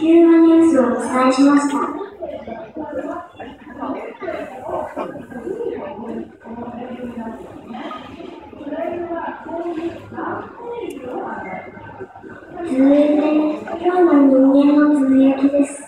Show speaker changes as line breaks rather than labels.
急なニュースをお伝えしました。続いて、今日の人間のつぶやきです。